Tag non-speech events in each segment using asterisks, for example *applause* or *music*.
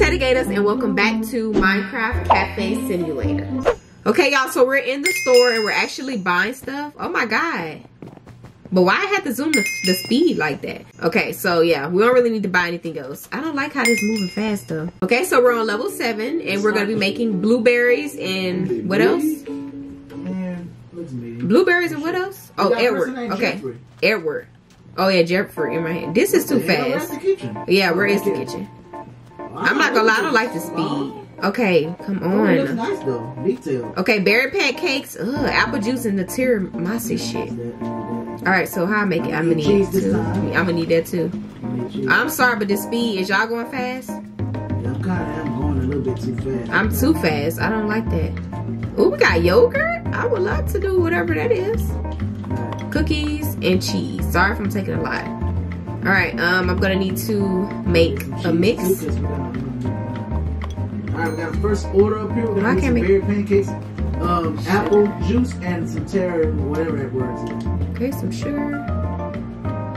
Tayta Gatas and welcome back to Minecraft Cafe Simulator. Okay y'all, so we're in the store and we're actually buying stuff. Oh my god. But why I had to zoom the, the speed like that? Okay, so yeah, we don't really need to buy anything else. I don't like how this moving fast though. Okay, so we're on level 7 and we're going to be making blueberries and what else? Blueberries and what else? Oh, Edward. Okay, Edward. Oh yeah, Jeffrey in my hand. This is too fast. Yeah, where is the kitchen? I'm not gonna lie, I don't like the speed. Okay, come oh, on. nice though. Detail. Okay, berry pancakes. Ugh, apple juice and the tiramisu shit. All right, so how I make it? I'm gonna need it too. I'm gonna need that too. I'm sorry, but the speed is y'all going fast? Yeah, I'm kind of going a little bit too fast. I'm too fast. I don't like that. Oh, we got yogurt. I would love to do whatever that is. Cookies and cheese. Sorry if I'm taking a lot. All right, um, I'm gonna need to make a mix. All right, we got a first order up here. We're gonna need some berry pancakes, um, apple juice, and some terra, whatever that word is. Okay, some sugar.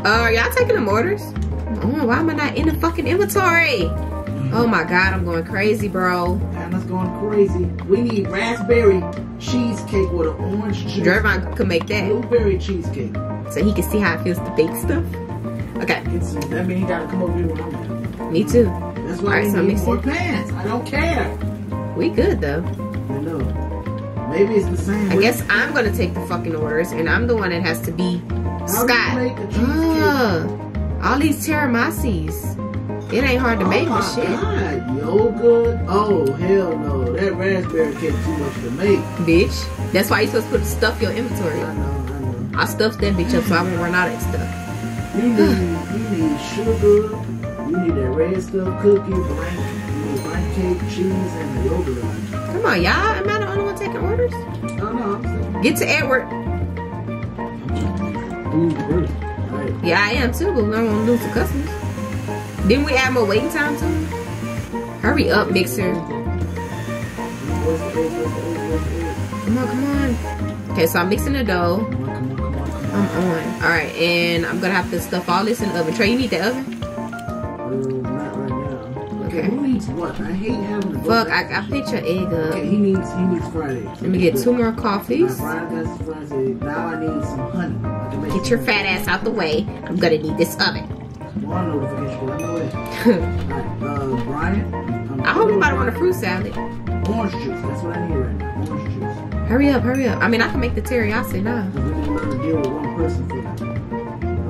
Uh, y'all taking them orders? Oh, why am I not in the fucking inventory? Oh my god, I'm going crazy, bro. Anna's going crazy. We need raspberry cheesecake with an orange juice. Draymond could make that. Blueberry cheesecake. So he can see how it feels to bake stuff. Okay. It's, that means he gotta come over here with me. Me too. That's why right, I so need more pants. I don't care. We good though. I know. Maybe it's the same. I guess I'm gonna take the fucking orders, and I'm the one that has to be How Scott. Uh, all these tiramisus. It ain't hard to oh make my shit. God, yogurt? Oh hell no. That raspberry cake too much to make. Bitch. That's why you supposed to put stuff your inventory. I know, I know. I stuffed that bitch up so I won't run out of stuff. You need you need sugar, you need that red stuff cookie, blank, you need blank cake, cheese, and the yogurt. Come on, y'all. Am I the only one taking orders? Oh no. Get to Edward. Right. Yeah, I am too, but we don't want to lose the customers. Didn't we add more waiting time to? Hurry up, mixer. Come on, come on. Okay, so I'm mixing the dough. I'm on. All right, and I'm gonna have to stuff all this in the oven. Trey, you need the oven? Um, not right now. Okay, okay. who needs what? I hate having. Fuck, I, I picked your egg up. Okay, he needs he needs Friday. Let me get two more coffees. Friday. Now I need some honey. Get your fat ass out the way. I'm gonna need this oven. One notification. I'm *laughs* Alright, uh, Brian. Um, I hope nobody want a fruit salad. Orange juice. That's what I need right now. Orange juice. Hurry up, hurry up. I mean, I can make the teriyaki now.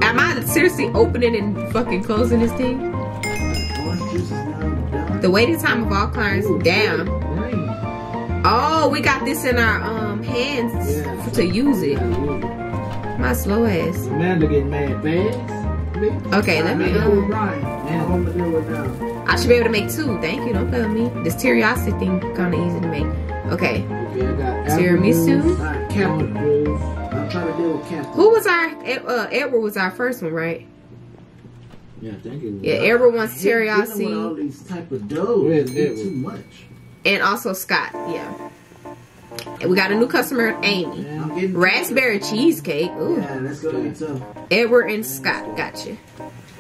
Am I seriously opening and fucking closing this thing? The waiting time of all clients down. Oh, we got this in our um hands to use it. My slow ass. Amanda getting mad fast. Okay, let me. Um, I should be able to make two. Thank you. Don't with me. This teriyaki thing kind of easy to make. Okay. Tiramisu. I'm trying to deal with Captain. Who was our uh, Edward was our first one, right? Yeah, thank you. Yeah, Edward wants teriyaki. All these type of dough. too much. And also Scott, yeah. And we got a new customer, Amy. Yeah, Raspberry cheesecake. Ooh. Yeah, that's gonna be tough. Edward and Scott, gotcha.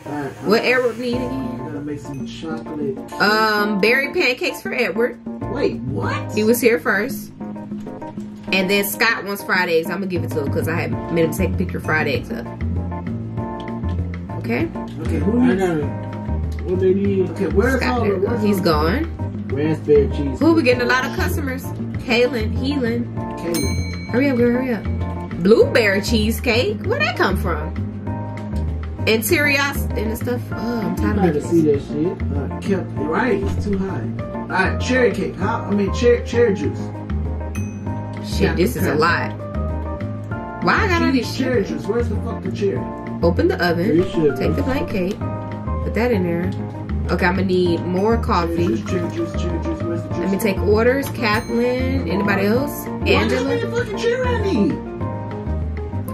Right, what Edward need again? Gotta make some chocolate. Um, berry pancakes for Edward. Wait, what? He was here first. And then Scott wants fried eggs. I'm gonna give it to him because I had made him take a picture of fried eggs up. Okay. Okay. Who needs? What they need? Okay. Where's Scott all the? He's gone. Raspberry cheese. Who we getting a lot of customers? Kaylin, Heelan. Kaylin. Hurry up, girl. Hurry up. Blueberry cheesecake. Where that come from? And teriyaki and the stuff. Oh, I'm tired of to see that shit. Uh, kept right. It's too high. All right, cherry cake. How? I mean, cherry cherry juice. Shit, this is a lot. Why I got all these cherry juice? Where's the fucking cherry? Open the oven. Take the blank cake. Put that in there. Okay, I'm gonna need more coffee. Cherry juice, cherry juice, cherry juice. Let me take orders. Kathleen. Anybody else? Angela. What fucking cherry I need?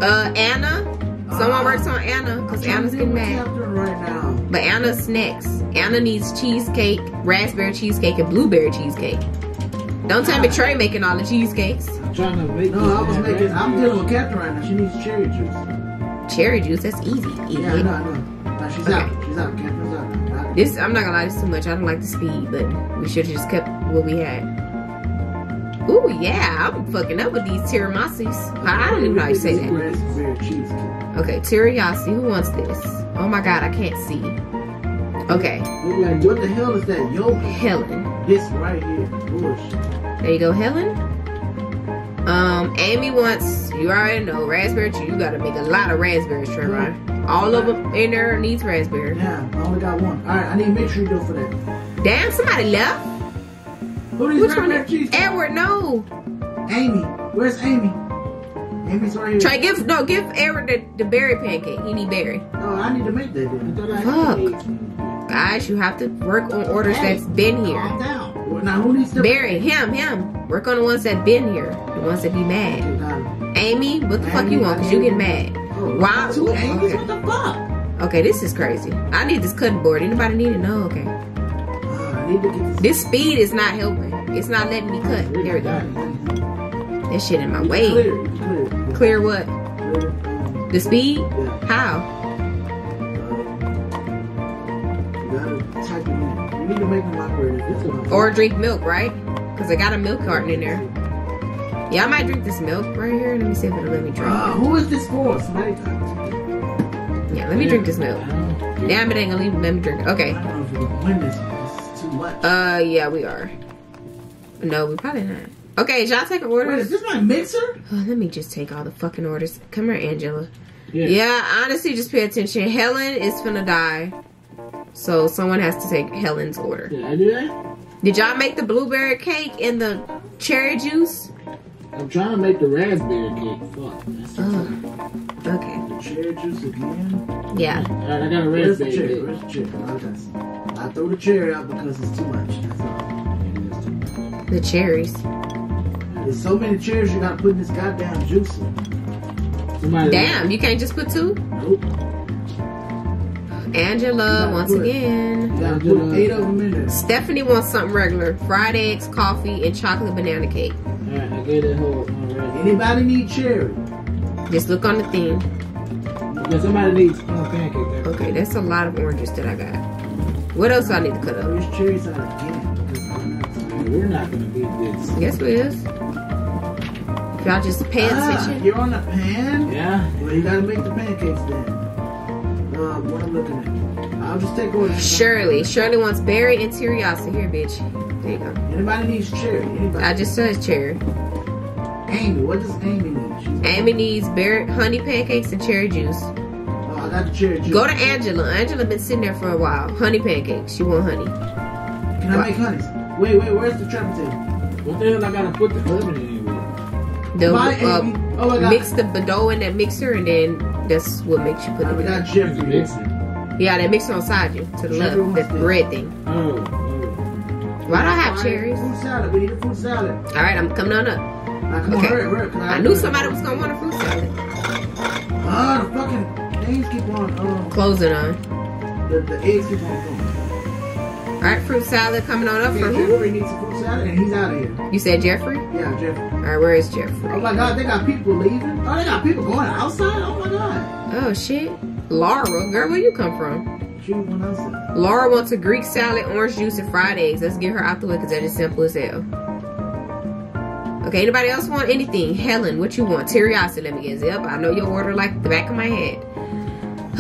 Uh, Anna. Someone uh, works on Anna because Anna's getting mad. Right now. But Anna's next. Anna needs cheesecake, raspberry cheesecake, and blueberry cheesecake. Don't tell me Trey making all the cheesecakes. I'm trying to make. No, I was making. I'm dealing with Captain right now. She needs cherry juice. Cherry juice. That's easy. easy. Yeah, I know. I know. No, she's okay. out. She's out. Captain's out. This I'm not gonna lie, this is too much. I don't like the speed, but we should have just kept what we had. Ooh yeah, I'm fucking up with these tiramisus. I don't even know how you say that. Okay, teriyaki. Who wants this? Oh my god, I can't see. Okay, like, what the hell is that? Yo, Helen. this right here. Bullshit. There you go, Helen. Um, Amy wants, you already know, raspberry cheese. You gotta make a lot of raspberries, Trevor. All of them in there needs raspberry. Yeah, I only got one. Alright, I need mixture dough for that. Damn, somebody left. Who these Which one? raspberry? Edward, no. Amy. Where's Amy? Amy's right here. Try give no give Edward the, the berry pancake. He need berry. Oh, I need to make that then. Fuck. Guys, you have to work on orders that's been here. Calm down. Well, now who needs to Barry, him, him. Work on the ones that been here. The ones that be mad. Okay, got it. Amy, what the fuck you want? Cause you get mad. Oh, Wow. Two Amy's? Okay. What the fuck? Okay, this is crazy. I need this cutting board. Anybody need to know? Okay. This. Speed is not helping. It's not letting me cut. There we go. That shit in my way. Clear, it, clear. it. Clear what? The speed? How? You gotta type it in. You need to make them operate. This Or drink milk, right? Because I got a milk carton in there. Yeah, I might drink this milk right here. Let me see if it'll let me drink. Uh, who is this for? Somebody. Yeah, let me drink this milk. Damn, it ain't gonna leave, let me drink it. Okay. Don't know if we can win this. This is too much. Uh, yeah, we are. No, we probably not. Okay, is y'all taking Wait, is this my mixer? Oh, let me just take all the fucking orders. Come here, Angela. Yeah. Yeah, honestly, just pay attention. Helen is finna die. So someone has to take Helen's order. Did I do that? Did y'all make the blueberry cake and the cherry juice? I'm trying to make the raspberry cake. Fuck. That's Ugh. Okay. The cherry juice again. Yeah. Alright, I got a Where's the raspberry cherry? cake. Where's the cherry? Oh, that's- I threw the cherry out because it's too much. That's all. The cherries. There's so many cherries you gotta put in this goddamn juice. Somebody Damn, you can't just put two? Nope. Angela, once put- again. You gotta put eight of them in there. Stephanie wants something regular. Fried eggs, coffee, and chocolate banana cake. Alright, I gave that whole already. Anybody need cherry? Just look on the thing. Yeah, somebody needs uh, pancake. there. Okay, that's a lot of oranges that I got. What else do I need to cut up? these cherries are again. because We're not gonna beat this. Yes, we is. Y'all just pay Ah, attention. you're on the pan? Yeah? Well, you gotta make the pancakes then. Uh, what I'm looking at. I'll just take orders. Shirley. Shirley wants berry and teriyaki. Here, bitch. There you go. Anybody needs cherry? Anybody? I just said cherry. Amy, what does Amy need? She's Amy needs berry, honey pancakes and cherry juice. I got the cherry juice. Go to Angela. Angela been sitting there for a while. Honey pancakes. She want honey. Can I make honey? Wait, wait, where's the trapper table? What the hell I gotta put the oven in anyway? They'll uh, Oh, I mix the dough in that mixer, and then that's what makes you put I it. got in. Jeffrey. Mixer. Yeah, that mixer on side you to the Jeffrey left. wants That this. red thing. Oh, oh. Why do I have Alright, cherries? Fruit salad. We need a fruit salad. All right, I'm coming on up. Now, come Okay. on, hurry, hurry. 'cause I knew somebody was gonna want a fruit salad. Ah, keep on. Um, Closing on. the, the eggs keep on going. All right, fruit salad coming on up for who? Jeffrey needs a fruit salad, and he's out of here. You said Jeffrey. Yeah, Jeffrey. All right, where is Jeffrey? Oh my God, they got people leaving. Oh, they got people going outside. Oh my God. Oh shit, Laura, girl, where you come from? She going outside. Laura wants a Greek salad, orange juice, and fried eggs. Let's get her out the way because that is simple as hell. Okay, anybody else want anything? Helen, what you want? Teriyaki, let me guess. Yep, I know your order like the back of my head.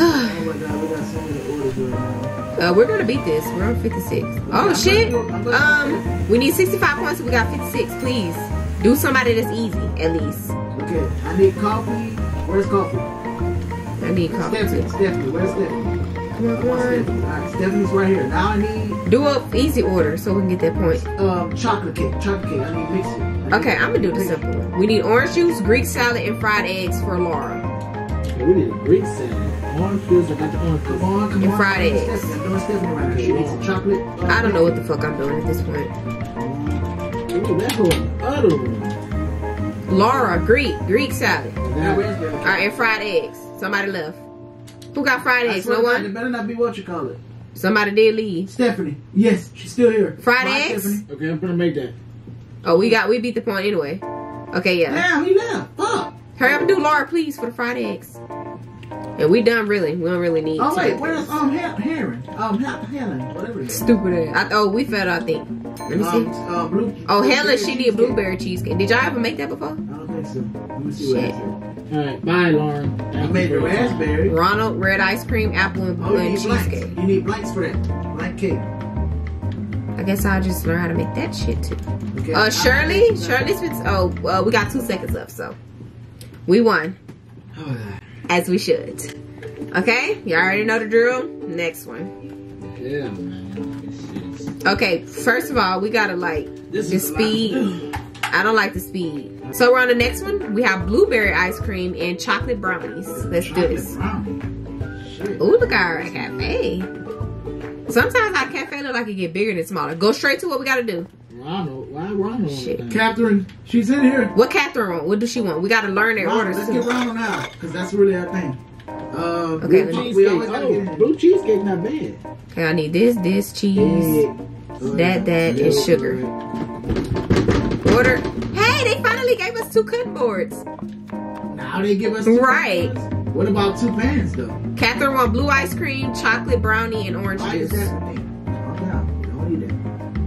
Oh my God, we got so many orders right now. Uh, we're gonna beat this. We're on 56. Oh shit. Um, we need 65 points. We got 56. Please do somebody that's easy at least. Okay, I need coffee. Where's coffee? I need coffee Stephanie, too. Stephanie, where's Stephanie? Come on, I come want on. Stephanie. All right, Stephanie's right here. Now I need Do a easy order so we can get that point. um chocolate cake. Chocolate cake. I need mix it. Need- Okay, I'm gonna do the simple one. We need orange juice, Greek salad, and fried eggs for Laura. We need a Greek salad. Orange juice, I got the orange Come on, come And on. fried I'm eggs. I'm doing Stephanie right now. She needs some chocolate. uh, I don't know what the fuck I'm doing at this point. Ooh, that whole other one. Laura, Greek, Greek salad. I Yeah, got- raspberry. All right, and fried eggs. Somebody left. Who got fried eggs? No to God, It one. better not be what you call it. Somebody did leave. Stephanie. Yes, she's still here. Fried Bye, eggs? Stephanie. Okay, I'm gonna make that. Oh, we got we beat the point anyway. Okay, yeah. Damn, he left. Fuck. Hurry up and do Laura, please, for the fried eggs. Yeah, we done really. We don't really need Oh to wait, get where's this. um Ha- Heron? Um Helen, whatever. Stupid ass. I, oh, we fed I think. Let me Um, see. uh, blue. Oh, blueberry Helen, she did cheesecake. blueberry cheesecake. Did y'all ever make that before? I don't think so. Let me see what Shit. I. All right, bye, Lauren. I made the your raspberry. Ronald, red ice cream, apple, and, Oh, you and need blanks. cheesecake. You need blanks for that. Blank cake. I guess I'll just learn how to make that shit too. Okay. Uh, Shirley, I- Shirley's been, oh, uh, we got two seconds left, so we won Oh, as we should. Okay, you already know the drill. Next one. Yeah, man. Okay, first of all, we gotta like This the is a lot to speed. *gasps* I don't like the speed. So we're on the next one. We have blueberry ice cream and chocolate brownies. Let's do this. Ooh, look at our cafe. Sometimes our cafe look like it get bigger than smaller. Go straight to what we gotta do. Ronald, why Ronald? Shit. on the thing? Catherine, she's in here. What Catherine want? What does she want? We gotta learn their Ronald, orders let's too. get Ronald now, because that's really our thing. Uh, Okay, we, let me- we always gotta Oh, get in. blue cheesecake not bad. Okay, I need this, this cheese, that, that, and sugar. Order. Hey, they finally gave us two cutting boards. Now they give us two Right. pans? What about two pans though? Catherine want blue ice cream, chocolate brownie, and orange Why is juice.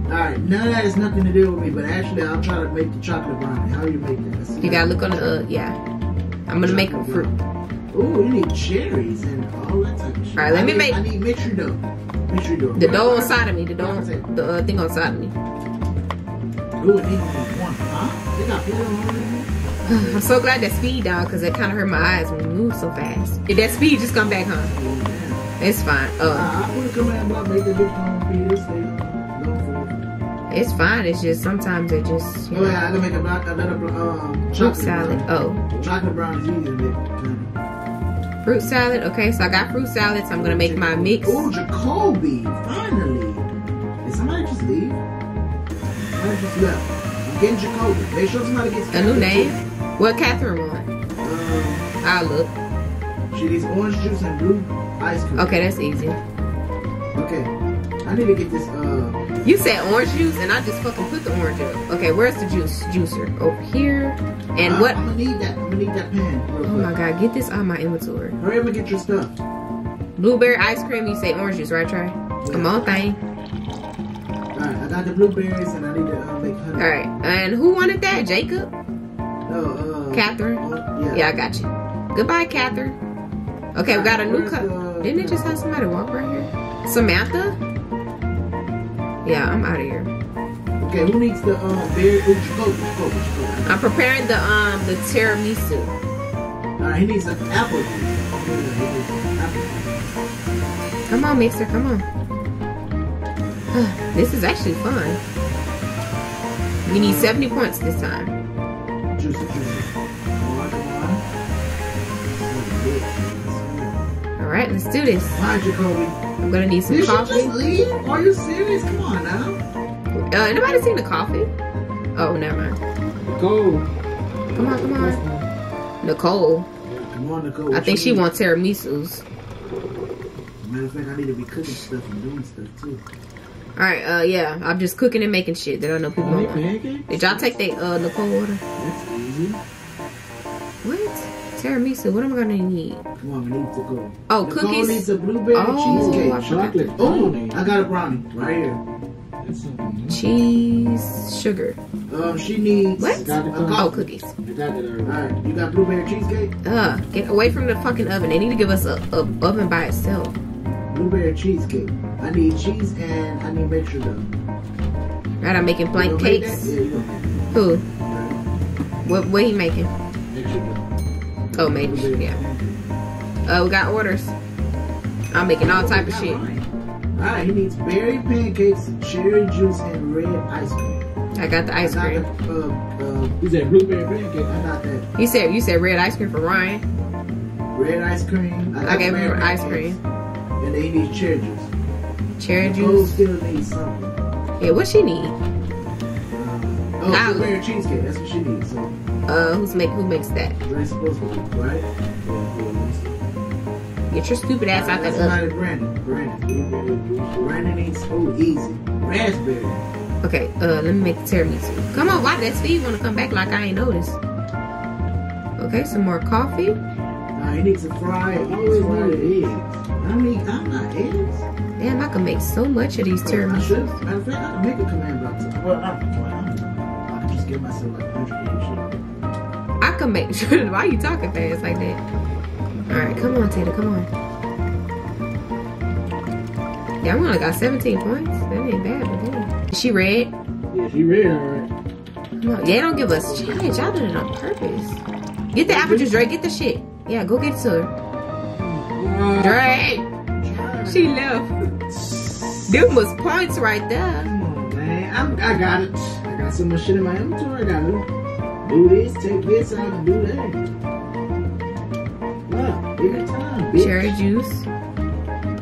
Alright, none of that has nothing to do with me, but actually I'll try to make the chocolate brownie. How do you make that? You gotta look on the, uh, yeah. I'm gonna make a fruit. Ooh, you need cherries and all that type of shit. Alright, let I me need, make- I need mixture dough. Mixture dough. The dough on side of me, the dough, Ooh, the uh, thing on side of me. it needs one. Huh? They got people on. *sighs* I'm so glad that speed down because it kind of hurt my eyes when we move so fast. Did that speed just come back, huh? It's fine. damn. Oh, I, would come in and make a big phone for you. Stay on. It's fine. It's just sometimes it just, you Oh know, yeah, I can make a black, another um, fruit salad. brownie. Oh, Chocolate brown is easy to make. fruit salad. Okay, so I got fruit salad. So I'm gonna make my mix. Oh, Jacoby, finally. Did somebody just leave? Somebody just left. I'm getting Jacoby. Make sure somebody gets A new name. What Catherine want? Um, I'll look. she needs orange juice and blue ice cream. Okay, that's easy. Okay. I need to get this. Uh, You said orange juice, and I just fucking put the orange up. Okay, where's the juice juicer? Over here. And uh, what? I'm gonna need that. I'm gonna need that pan. Oh my god, get this on my inventory. Hurry up and get your stuff. Blueberry ice cream. You say orange juice, right, Trey? Come on, thing. Alright, I got the blueberries and I need to uh, make honey. All right, and who wanted that? Jacob? No, uh, Catherine? uh, yeah. Yeah, I got you. Goodbye, Catherine. Okay, we got a new cup. Didn't it just have somebody walk right here? Samantha? Yeah, I'm out of here. Okay, who needs the uh, berry? I'm preparing the um the tiramisu. Alright, he needs an apple juice. Yeah, he needs an apple. Come on, mixer, come on. *sighs* this is actually fun. We need 70 points this time. Juicy, juicy. Come on, come on. All right, let's do this. Hi, Jacoby. I'm gonna need some Did you coffee. just leave? Are you serious? Come on now. Uh, anybody seen the coffee? Oh, never mind. Go. Come on, come on. Nicole. Come on, Nicole. I think she need? wants tiramisu's. Matter of fact, I need to be cooking stuff and doing stuff too. All right, uh, yeah, I'm just cooking and making shit that I know people Honey don't like. pancakes? Did y'all take the uh, Nicole order? That's easy. What? Tiramisu. What am I gonna need? Come on, need to go. Oh, Nicole cookies? needs a blueberry Oh, cheesecake. I Chocolate Oh, brownie. I got a brownie right here. That's. Cheese, sugar. Um, she needs What? Got it. Oh, cookies. I got that already. Alright, you got blueberry cheesecake? Uh, get away from the fucking oven. They need to give us a, a oven by itself. Blueberry cheesecake. I need cheese and I need mixture dough. Right, I'm making blank gonna make cakes. Yeah, you Who? that. What? What he making? Make sure you Oh, maybe. Yeah. Uh, we got orders. I'm making all type of shit. Alright, he needs berry pancakes, cherry juice, and red ice cream. I got the ice I cream. the, uh, You said blueberry pancake. uh, I got that You said you said red ice cream for Ryan. red ice cream. I got gave him ice pancakes. cream, And then he needs cherry juice. cherry Nicole juice. still needs something. Yeah, what she need? Oh, Nah. blueberry cheesecake. That's what she needs. So Uh, who's make who makes that? Dre's supposed to be, right? Yeah, yeah, Get your stupid ass out That's that oven. Brandon. Brandon. Brandon needs easy. Raspberry. Okay, uh, let me make the tiramisu. Come on, why did Steve want to come back like I ain't noticed? Okay, some more coffee. Now Nah, he needs to fry it. Always needs fry need eggs. I mean, I'm not eggs. Damn, I can make so much of these I tiramisu. should. Matter of fact, I can make a command block. Well, not a command. I can just give myself like 100 eggs. I can make sure. Why you talking fast like that? All right, come on, Tayta, come on. Yeah, we only got 17 points. That ain't bad, but. Is she red? Yeah, she red alright. Come on. Yeah, don't give us chance. Y'all did it on purpose. Get the apple juice, Dre. Get the shit. Yeah, go get it to her. Dre! She left. Them was points right there. Come on, man. I'm, I got it. I got so much shit in my inventory. I gotta do this, take this, I can do that. Give it time, bitch. Cherry juice.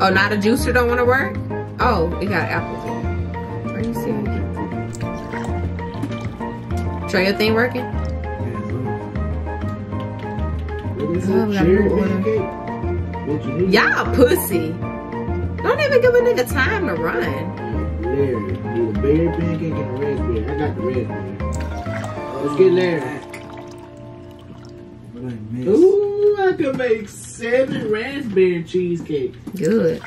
Oh, not a juicer don't want to work? Oh, it got apples in it. Are you serious? Trey, your thing working? Look at this Oh, we got cherry more order. pancake. What you need? Y'all pussy. Don't even give a nigga time to run. Larry, need a berry pancake and raspberry. I got the raspberry. Let's get Larry. Ooh. Ooh, I could make seven raspberry cheesecake. Good.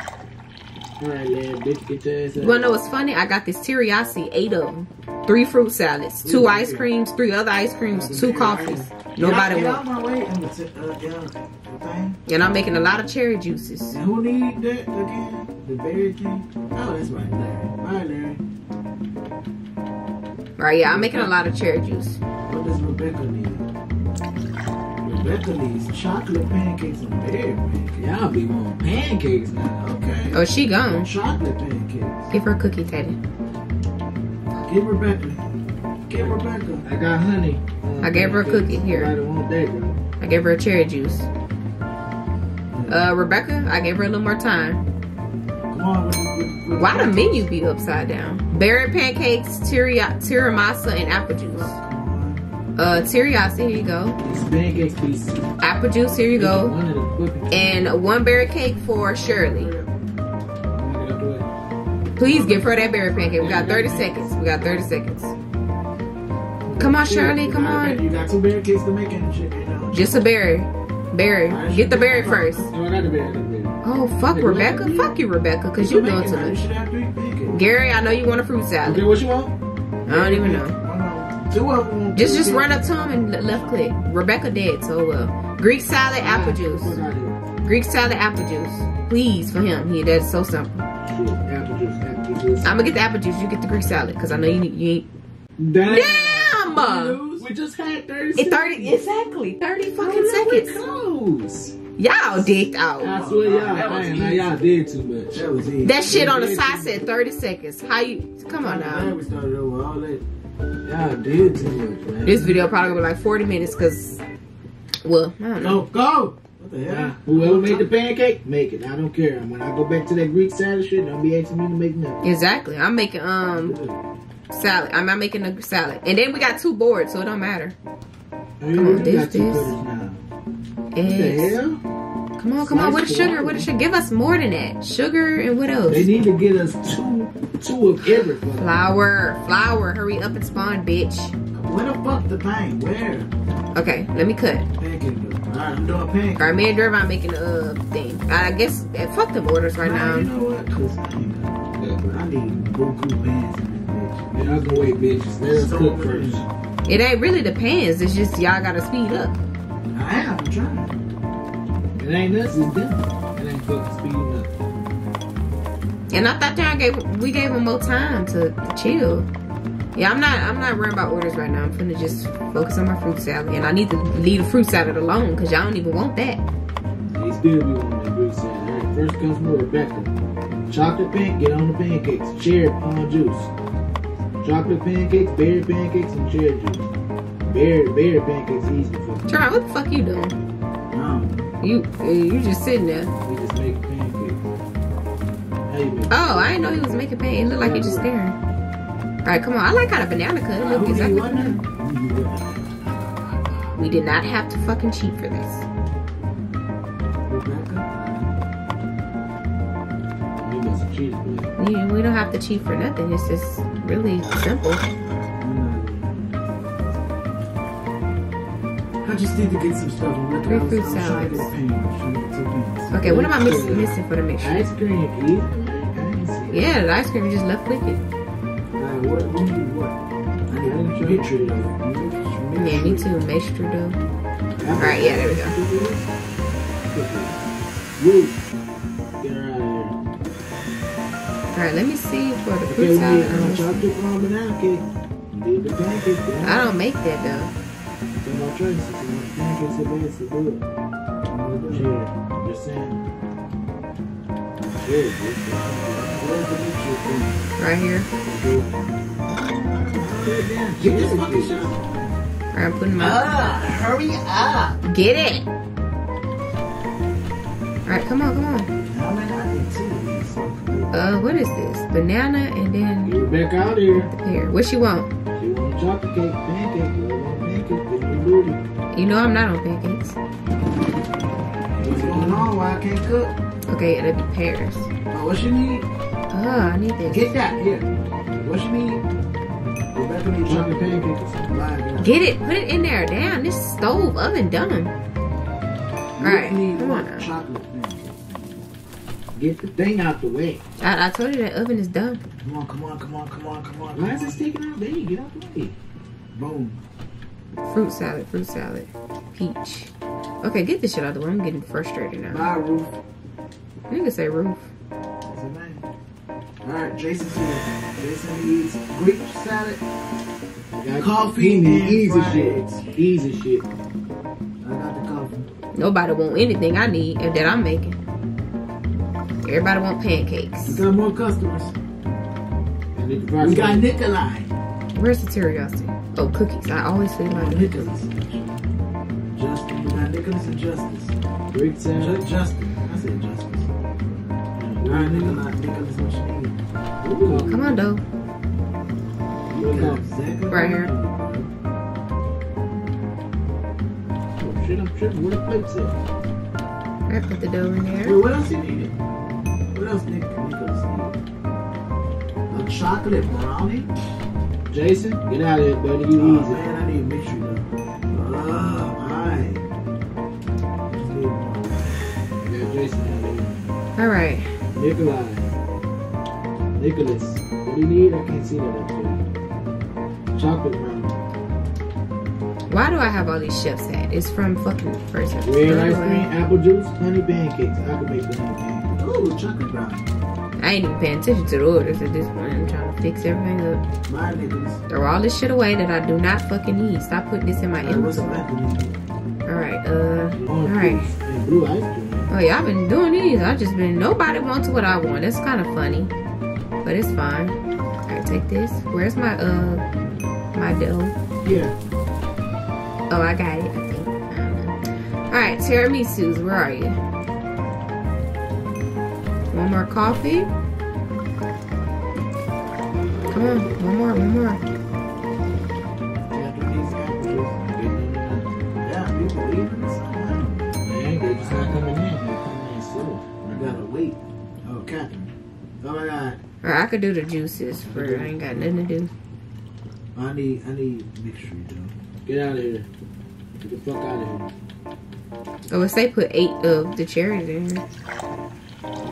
Alright, Larry, bitch, get your ass out. You wanna know what's funny? I got this teriyaki, eight of them. Three fruit salads, two ice creams, three other ice creams, two coffees. Nobody Get out want. my way. I'm uh, get out. And I'm making a lot of cherry juices. And who need that again? The berry thing? Oh, that's right, Larry. Bye, Larry. Right, yeah, I'm making a lot of cherry juice. What does Rebecca need? Rebecca needs chocolate pancakes and berry pancakes. Y'all be wanting pancakes now. Okay. Oh, she gone. Chocolate pancakes. Give her a cookie, Teddy. Give Rebecca. Give Rebecca. I got honey. I gave her a cookie, here. That. I gave her a cherry juice. Uh, Rebecca, I gave her a little more time. Come on. Why the menu be upside down? Berry pancakes, tiramasa, and apple juice. Uh, teriyaki, here you go. These pancake pieces. Apple juice, here you go. One of the fucking And one berry cake for Shirley. Knock it out the way. Please give her that berry pancake. We got 30 seconds. We got 30 seconds. Come on, Shirley, come on. You got two berry cakes to make and shit. Just a berry. Berry. Get the berry first. No, I got the berry. I got the berry. Oh, fuck Rebecca. Fuck you, Rebecca, because you're doing too much. Should have three pancakes. Gary, I know you want a fruit Okay, salad. what you want? I don't even know. Two of them. Just just run up to him and left click. Rebecca dead, so well. Greek salad, apple juice. Fuck out here. Greek salad, apple juice. Please, for him. He that's so simple. Apple juice, apple juice. I'm gonna get the apple juice. You get the Greek salad, because I know you, you ain't. Damn! Damn! We just had 30 It 30, exactly. 30 fucking seconds. Close. Y'all dicked out. I swear y'all, that now y'all did too much. That was easy. That shit on the side said 30 seconds. How you, come on Now now. we started over all that. Y'all did too much, man. This video probably gonna be like 40 minutes, because, well, I don't know. Go, go! What the hell? whoever made the pancake, make it. I don't care. When I go back to that Greek salad shit, don't be asking me to make nothing. Exactly. I'm making, um, salad. I'm not making a salad. And then we got two boards, so it don't matter. I mean, Come on, you this, Eggs. hell? Come on, come on. What is Slice sugar? What is sugar? Give us more than that. Sugar and what else? They need to get us two, two of everything. Flour. Flour. Hurry up and spawn, bitch. Where the fuck the thing? Where? Okay, let me cut. Pancake. Alright, I'm doing pancake. Alright, me and Dervon making a uh, thing. I guess, eh, fuck them orders right Nah, You now. know what? Cause I ain't I need Goku bands in this bitch. Y'all gonna wait, bitches. Let us cook first. It ain't really the pans. It's just y'all gotta speed up. I I'm trying. It ain't us, it's them. It ain't fucking speeding up. And I thought y'all gave we gave them more time to, to chill. Yeah, I'm not I'm not worrying about orders right now. I'm finna just focus on my fruit salad, and I need to leave the fruit salad alone because y'all don't even want that. They still be wanting that Greek salad. All right, first comes from Rebecca. Chocolate pan, get on the pancakes. Cherry palm juice. Chocolate pancakes, berry pancakes, and cherry juice. Berry, berry pancakes easy for me. Try, what the fuck you doing? No. You uh, you just sitting there. We just make pancakes. Oh, I didn't know he was making pan. It looked like he just staring. All right, come on. I like how the banana cut. It look Who exactly. We did not have to fucking cheat for this. Rebecca? You must have cheated, boy. Yeah, we don't have to cheat for nothing. It's just really simple. I just need to get some stuff. I'm looking. Three I was, fruit I was trying to salads. get a pen. I was trying to get two pens. Okay, what am I miss- missing for the mixture? Ice cream, easy, man. I didn't see it. Yeah, the ice cream you just left with it. Alright, what? What? I need I'm a sure. picture though. Yeah, me too. Mixture dough. Alright, yeah, there we go. Woo. Get her out of here. All right, let me see for the Okay, fruit we salad. need uh, chocolate brown banana cake. We need. I don't make that though. Some more choices. Some more pancakes are best to do it. Cheers. Just saying. Cheers. Where's the picture from? Right here. Get this fucking shit. All right, I'm putting my. Ah, hurry up. Get it. All right, come on, come on. How many? I need two of these. so I'm good. Uh, what is this? Banana and then Get Rebecca out here. the pear. What she want? She want chocolate cake, pancake. We want pancake. Get the booty. You know I'm not on pancakes. What's going on? Why I can't cook? Okay, and the pears. Oh, what you need? Oh, I need this. Get that here. What you need? Rebecca need Chocolate chocolate pancakes. Get it. Put it in there. Damn, this stove oven done. Right, Need come on now. Chocolate. Get the thing out the way. I, I told you that oven is done. Come on, come on, come on, come on, come on. Why is come it sticking out there? Get out the way. Boom. Fruit salad, fruit salad, peach. Okay, get this shit out of the way. I'm getting frustrated now. Bye, Roof. Nigga say roof. That's her name. Alright, Jason's here. Jason needs Greek salad. Got Coffee He need and easy fried shit. Easy shit. I got the coffee. Nobody want anything I need and that I'm making. Everybody want pancakes. We pancakes. got more customers. And they can fry We got Nikolai. Where's the curiosity? Oh, cookies. I always feel Oh, like Nicholas. Justin. We got Nicholas and Justice. Greek salad. Ju- Justin. I said Justice. Alright, Nikolai. Nicholas, what you? Ooh, Come on, though. look Got up. exactly Right here. you. Oh, shit, I'm tripping. Where the plates at? I put the dough in there. Wait, what else you needed? What else Nick, Nicholas needed? A chocolate brownie? Jason, get out of here, buddy. You Oh easy. man, I need a mixture though. Oh, alright. Just need one. Jason out All right. here. Nikolai. Nicholas. What do you need? I can't see that up there. Chocolate brown. Why do I have all these chefs at? It's from fucking first episode. Red ice cream, apple juice, honey pancakes. I can make the honey pancakes. Ooh, chocolate brownie. I ain't even paying attention to the orders at this point. I'm trying to fix everything up. My Nicholas. Throw all this shit away that I do not fucking need. Stop putting this in my inventory. Alright, Uh. All Orange right. juice and blue ice cream. Oh yeah, I've been doing these. I just been nobody wants what I want. It's kind of funny, but it's fine. All right, take this. Where's my uh my dough? Yeah. Oh, I got it. I think. I don't know. All right, tiramisu's. Where are you? One more coffee. Come on, one more, one more. People leaving or they. I god. Could do the juices for. I ain't got nothing to do. I need, I need mixture though. Get out of here. Get the fuck out of here. Oh, let's say put eight of the cherries in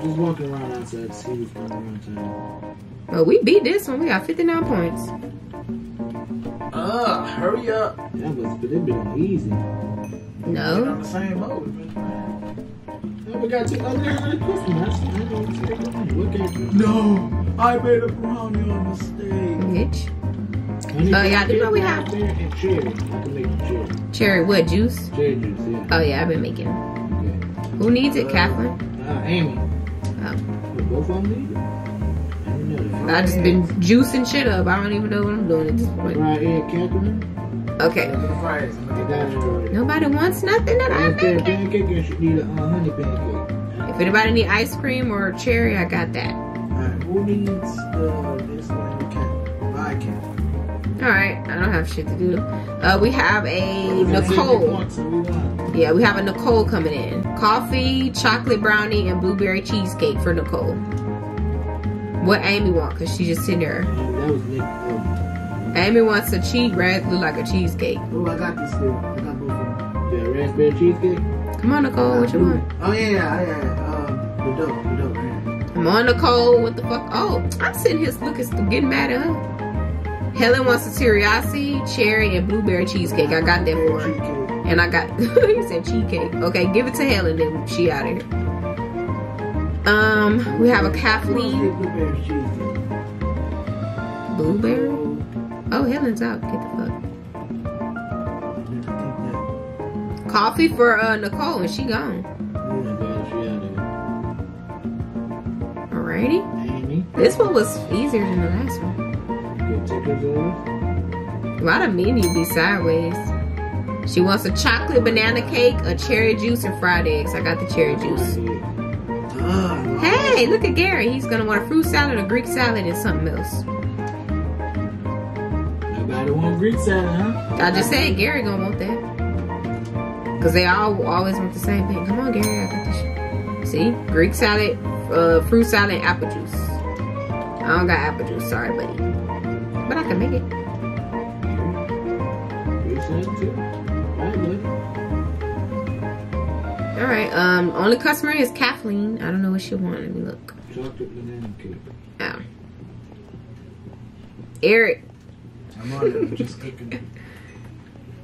just walking around outside to see what's going on town. Oh, we beat this one. We got 59 points. Uh, hurry up. That was, but it been easy. No. on the same mode. we've been playing. Oh, we got two other than Christmas. I didn't even see it. Look at you. No, I made a brownie on mistake. Bitch. Honey Oh, yeah, I didn't know we have- out there and cherry. I can make cherry. Cherry what juice? Cherry juice, yeah. Oh yeah, I've been making. Okay. Who needs it, Catherine? Uh, Amy. Oh. Well, both of them. I didn't know that. I just been juicing shit up. I don't even know what I'm doing at this point. Right here, Catherine. Okay. Look at the fries. I'm gonna I get got that. you already. Nobody wants nothing that I'm making. pancake, you should need a uh, honey pancake. If anybody need ice cream or cherry, I got that. Alright, who needs the this one? All right, I don't have shit to do. Uh, we have a That's it, we Nicole. want, so we want. Yeah, we have a Nicole coming in. Coffee, chocolate brownie, and blueberry cheesecake for Nicole. What Amy want? Cause she just sitting there. That was Nick. Amy wants a cheese, right? Look like a cheesecake. Oh, I got this still. I got both of them. Yeah, raspberry cheesecake. Come on, Nicole. What you want? Oh yeah, yeah, yeah. Um, the dope, the dope. Come on, Nicole. What the fuck? Oh, I'm sitting here looking, getting mad at her. Helen wants a teriyaki, cherry, and blueberry cheesecake. I got that for her. And I got, *laughs* he said cheesecake. Okay, give it to Helen, then she out of here. Um, we have a Kathleen Blueberry. Oh, Helen's out. Get the fuck. Coffee for uh Nicole, and she gone. My gosh, she out there. Alrighty. This one was easier than the last one. Good pictures of us. Why the menu be sideways? She wants a chocolate banana cake, a cherry juice, and fried eggs. I got the cherry juice. Hey, look at Gary. He's gonna want a fruit salad, a Greek salad, and something else. Nobody want Greek salad, huh? I just said Gary gonna want that. Cause they all always want the same thing. Come on, Gary, I got this. See? Greek salad, uh, fruit salad, apple juice. I don't got apple juice, sorry, buddy. But I can make it. Greek salad too. Alright, um, only customer is Kathleen. I don't know what she wanted. Let me look. Chocolate banana cake. Oh. Eric. I'm on it. I'm just cooking. *laughs*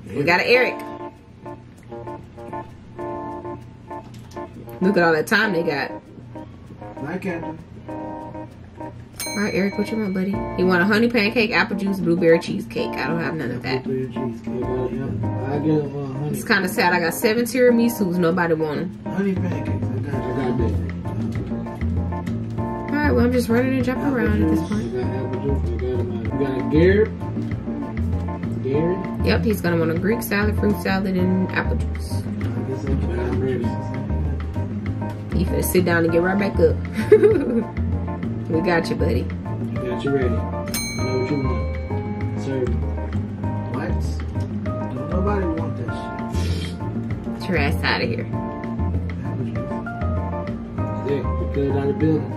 We got an Eric. Look at all that time they got. My captain. Alright, Eric, what you want, buddy? You want a honey pancake, apple juice, blueberry cheesecake. I don't have none of that. Blueberry cheesecake. Everybody, yeah. I get them uh, honey. It's kind of sad. I got seven tiramisus. Nobody want them. Honey pancakes. I got I got that. Alright, well, I'm just running and jumping around at this I point. got apple juice. I got. We got a Garrett. Gary. Yep, he's going to want a Greek salad, fruit salad, and apple juice. I guess I I'm ready. You finna sit down and get right back up. *laughs* we got you, buddy. I got you ready. I know what you want. Serve. What? Don't nobody want that shit. Get your ass out of here. Sick. We cleared out the building.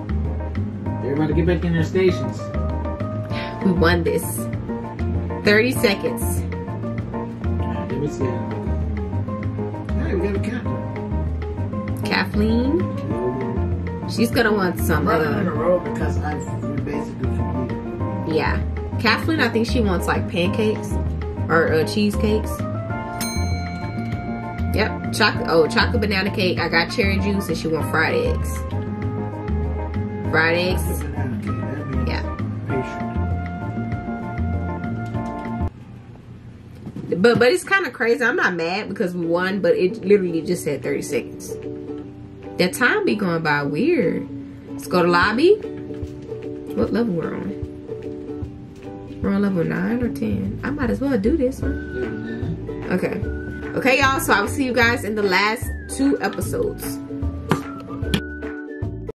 Everybody get back in their stations. We won this. 30 seconds. Alright, let me see. Hey, we got a captain. Kathleen, she's gonna want some. Running in a row because I've basically yeah, Kathleen, I think she wants like pancakes or uh, cheesecakes. Yep, chocolate. Oh, chocolate banana cake. I got cherry juice, and she want fried eggs. Fried eggs. Banana cake. That means Yeah. But but it's kind of crazy. I'm not mad because we won, but it literally just said 30 seconds. That time be going by weird. Let's go to lobby. What level we're on? We're on level 9 or 10. I might as well do this one. Okay. Okay, y'all. So I will see you guys in the last two episodes.